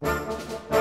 Música